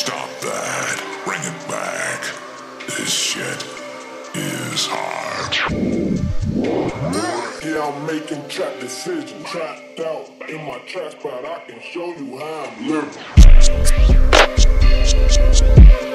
Stop that. Bring it back. This shit is hard. Yeah, I'm making trap decisions. Trapped out in my trap spot. I can show you how I'm living.